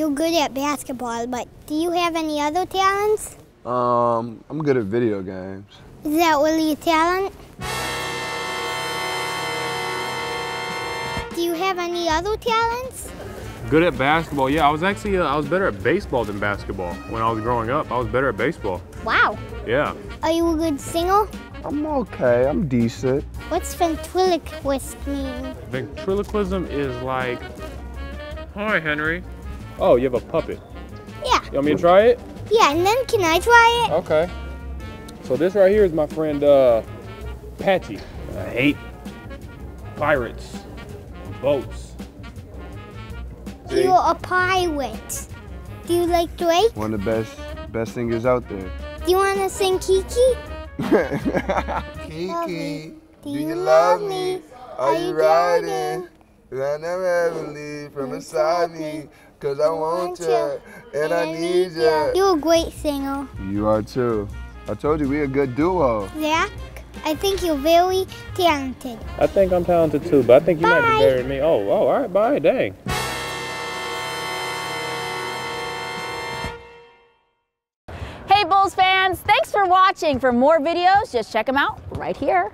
you're good at basketball, but do you have any other talents? Um, I'm good at video games. Is that really a talent? Do you have any other talents? Good at basketball. Yeah, I was actually uh, I was better at baseball than basketball when I was growing up. I was better at baseball. Wow. Yeah. Are you a good singer? I'm okay. I'm decent. What's ventriloquist mean? Ventriloquism is like, hi Henry. Oh, you have a puppet. Yeah. You want me to try it? Yeah, and then can I try it? Okay. So this right here is my friend uh, Patty. I hate pirates, boats. See? You're a pirate. Do you like Drake? One of the best best singers out there. Do you want to sing Kiki? Kiki, Do you love me? Are you riding? I never ever leave from beside me. Cause I want you and I need you. You're a great singer. You are too. I told you we're a good duo. Zach, I think you're very talented. I think I'm talented too, but I think you might be better than me. Oh, oh, all right, bye, dang. Hey Bulls fans, thanks for watching. For more videos, just check them out right here.